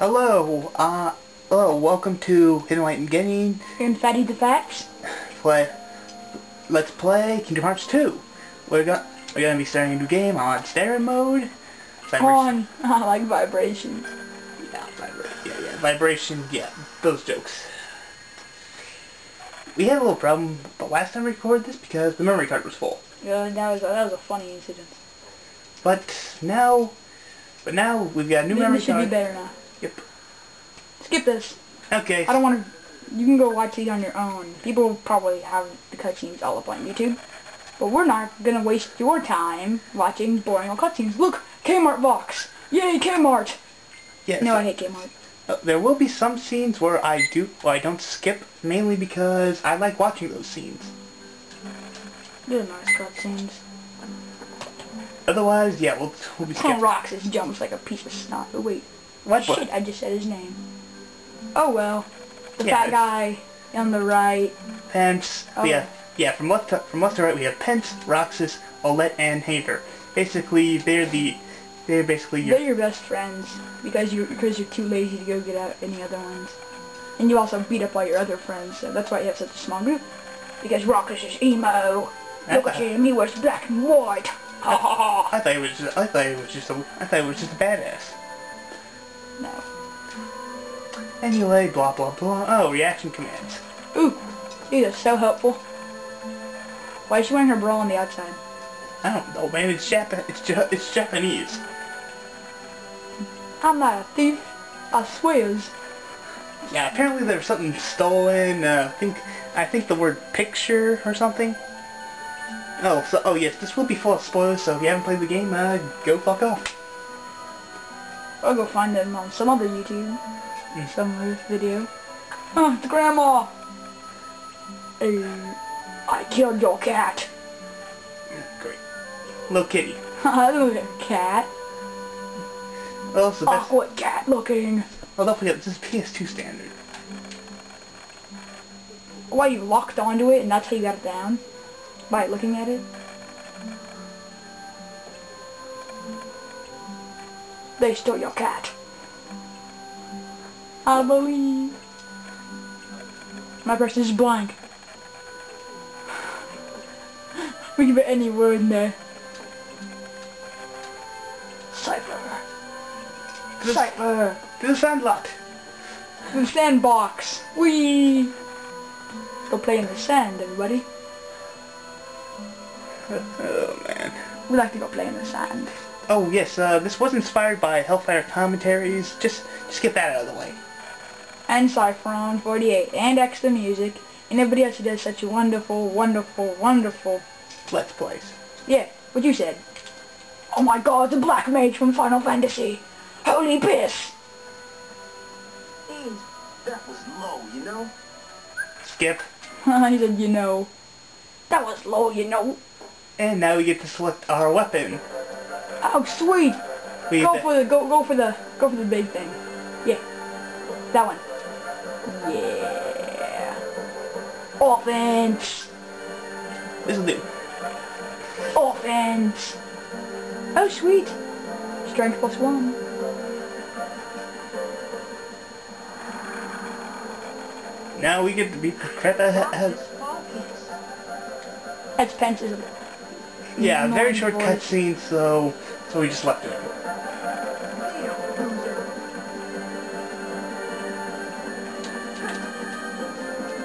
Hello, uh, hello, welcome to Hidden Light and Gaming. And Fatty the Facts. Play, let's play Kingdom Hearts 2. We're gonna, we're gonna be starting a new game on stereo mode. On, I like vibration. Yeah, vibra yeah, yeah, vibration, yeah, those jokes. We had a little problem the last time we recorded this because the memory card was full. Yeah, that was that was a funny incident. But now, but now we've got a new This memory should be better now. Yep. Skip this. Okay. I don't want to. You can go watch these on your own. People probably have the cutscenes all up on YouTube. But we're not gonna waste your time watching boring old cutscenes. Look, Kmart box. Yay, Kmart. Yes. No, I hate Kmart. Uh, there will be some scenes where I do, where I don't skip, mainly because I like watching those scenes. They're nice cutscenes. Otherwise, yeah, we'll, we'll be Oh, skipping. Roxas jumps like a piece of snot. Oh wait. What? Shit, I just said his name. Oh well. The Yeah, fat guy on the right. Pence, Oh. yeah, yeah, from left to, from left to right we have Pence, Roxas, Olette, and Hayner. Basically, they're the, they're basically your, They're your best friends because you because you're too lazy to go get out any other ones, and you also beat up all your other friends. So that's why you have such a small group. Because Roxas is emo. Look at uh-huh. him, he wears black and white. Ha ha ha. I thought it was just, I thought it was just a, I thought it was just a badass. No. Anyway, blah blah blah. Oh, reaction commands. Ooh, these are so helpful. Why is she wearing her bra on the outside? I don't know, man. It's Jap, it's ja it's Japanese. I'm not a thief. I swears. Yeah, apparently there was something stolen. Uh, I think I think the word picture or something. Oh, so oh yes, this will be full of spoilers. So if you haven't played the game, uh, go fuck off. I'll go find them on some other YouTube. Mm. Some other video. Oh, it's grandma. Hey, I killed your cat. Great, little kitty. At cat. Well, it's the best. Awkward cat looking. Oh, don't forget this is PS2 standard. Why you locked onto it and that's how you got it down? By looking at it? They stole your cat. I believe. My person is blank. We can put any word in there. Seifer. To the, Seifer. to the sandlot. The sandbox. We go play in the sand, everybody. Oh man. We like to go play in the sand. Oh yes, uh, this was inspired by Hellfire commentaries. Just just get that out of the way. And Cypheron 48 and Extra Music and everybody else who does such a wonderful, wonderful, wonderful. Let's plays. Yeah, what you said. Oh my god, the Black Mage from Final Fantasy. Holy piss. Hey, that was low, you know? Skip. he said, you know. That was low, you know. And now we get to select our weapon. Oh, sweet. We Go for the go go for the go for the big thing. Yeah. That one. Yeah. Offense. this will do. Offense. Oh, sweet. Strength plus one. Now we get to beat the crap out Yeah, very annoying short cutscene, so so we just left it. Damn, loser.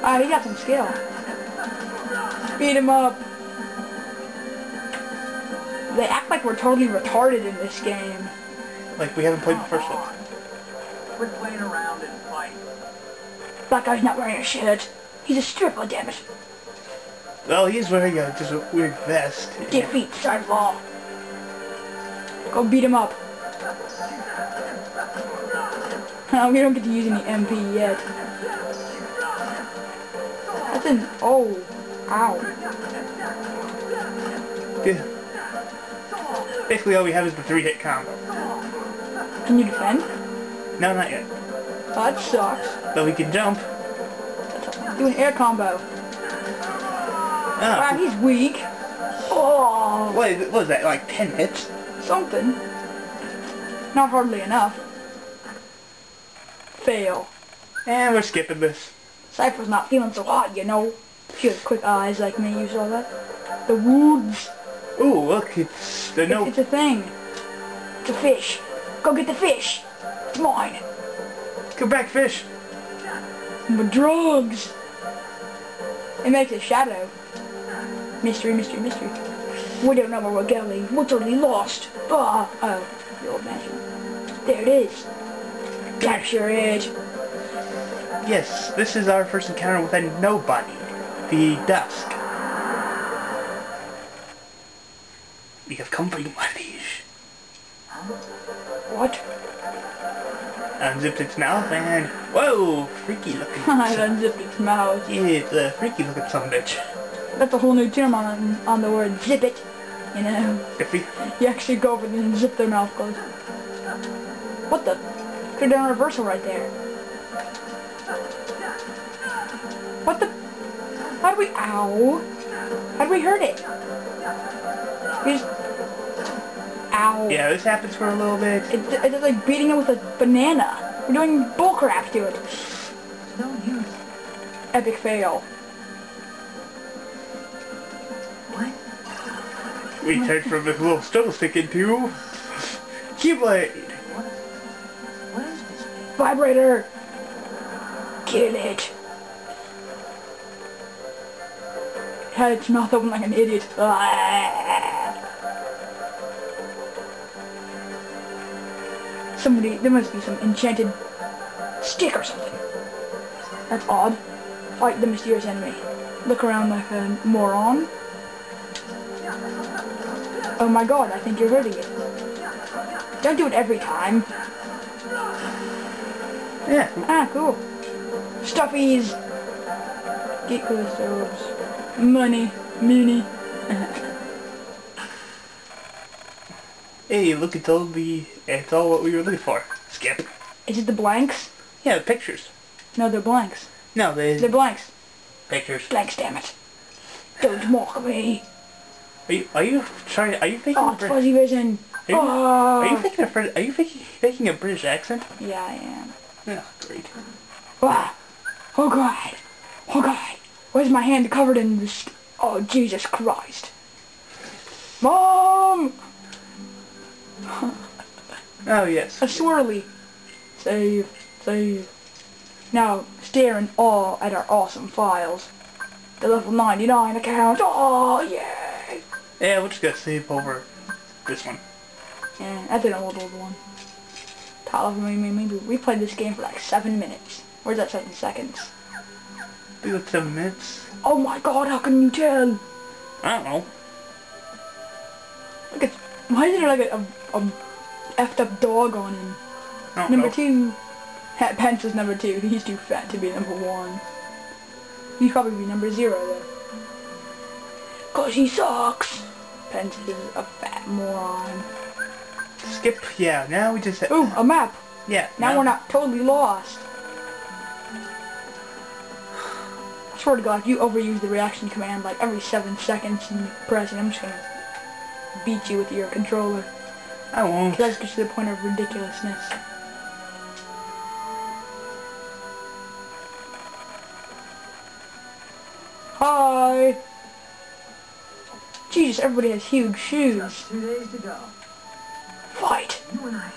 Ah, he got some skill. Beat him up. They act like we're totally retarded in this game. Like we haven't played the first one. Quit playing around and fight. That guy's not wearing a shirt. He's a stripper, damn it. Well, he's wearing a just a weird vest. Defeat Sidewall. Go beat him up. We don't get to use any MP yet. That's an... Oh. Ow. Yeah. Basically, all we have is the three-hit combo. Can you defend? No, not yet. Oh, that sucks. But we can jump. Do an air combo. Wow, Oh, he's weak. Oh, what, is, what was that? Like ten hits? something. Not hardly enough. Fail. And we're skipping this. Seifer's not feeling so hot, you know. She has quick eyes like me, you saw that? The woods. Ooh, look, it's the no. it's a thing. It's a fish. Go get the fish. It's mine. Go back, fish. But drugs. It makes a shadow. Mystery, mystery, mystery. We don't know where we're going. We're totally lost. Ah, oh, the old mansion. There it is. Capture it. Yes, this is our first encounter with a nobody. The Dusk. We have come for you, my liege. What? Unzipped its mouth and... Whoa! Freaky looking. I unzipped its mouth. Yeah, it's a freaky looking son bitch. That's a whole new term on on the word zip it. You know, If we... you actually go over there and zip their mouth closed. What the? Could have done a reversal right there. What the? How do we? Ow! How do we hurt it? We just. Ow! Yeah, this happens for a little bit. It's, it's like beating it with a banana. We're doing bullcrap to it. Epic fail. We turned from a little struggle stick into... Keyblade! What is... What is this? Vibrator! Kill it! Had its mouth open like an idiot. Somebody, there must be some enchanted stick or something. That's odd. Fight the mysterious enemy. Look around like a moron. Oh my god, I think you're hurting it. Don't do it every time. Yeah, Ah, cool. Stuffies. Get stoves. Money. Money. hey, look, it's all the... It's all what we were looking for. Skip. Is it the blanks? Yeah, the pictures. No, they're blanks. No, the They're blanks. pictures. Blanks, damn it. Don't mock me. Are you, are you trying, are you faking Oh, a it's Brit- fuzzy vision. Are you, are you Oh. a are you faking a British accent? Yeah, I am. Yeah, great. Ah. Oh, God. Oh, God. Where's my hand covered in this? Oh, Jesus Christ. Mom! Oh, yes. A swirly. Save. Save. Now, stare in awe at our awesome files. The level 99 account. Oh, yay! Yeah, we're just gonna save over this one. Yeah, that's an old, old one. Of maybe me. We played this game for like seven minutes. Where's that seven seconds? We got seven minutes. Oh my god, how can you tell? I don't know. Look at, why is there like a, a, a effed up dog on him? Number know. two. Pence is number two. He's too fat to be number one. He'd probably be number zero though. Cause he sucks. Is a fat moron. Skip. Yeah, now we just. Ooh, a map. Yeah. Now we're not totally lost. I swear to God, if you overuse the reaction command like every seven seconds and you press it, I'm just gonna beat you with your controller. I won't. That's just to the point of ridiculousness. Jesus, everybody has huge shoes. Two days to go. Fight! You and I.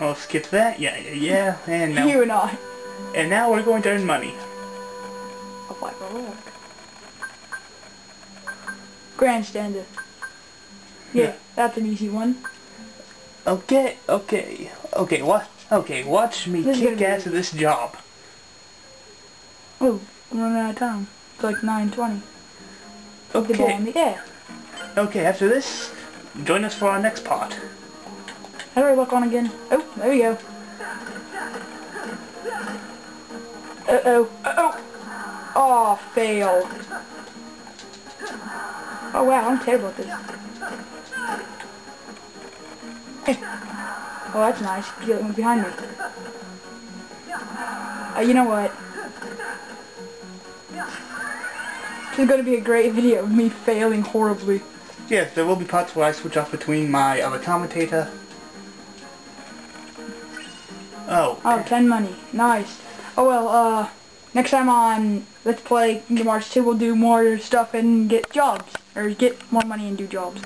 Oh, skip that. Yeah, yeah, yeah. And now, You and I. and now we're going to earn money. I'll fight for work. Grandstander. Yeah, Yeah. that's an easy one. Okay, okay, okay. What? Okay, watch me This kick ass at this job. Oh, I'm running out of time. It's like 9.20. Okay, the air. okay. After this, join us for our next part. How do I look on again? Oh, there we go. Uh-oh. Uh-oh. Oh, fail. Oh, wow, I'm terrible at this. Oh, that's nice. Get behind me. Uh, you know what? This is going to be a great video of me failing horribly. Yes, there will be parts where I switch off between my other commentator. Oh. Oh, 10 money. Nice. Oh well, uh, next time on Let's Play Kingdom Hearts 2, we'll do more stuff and get jobs. Or get more money and do jobs.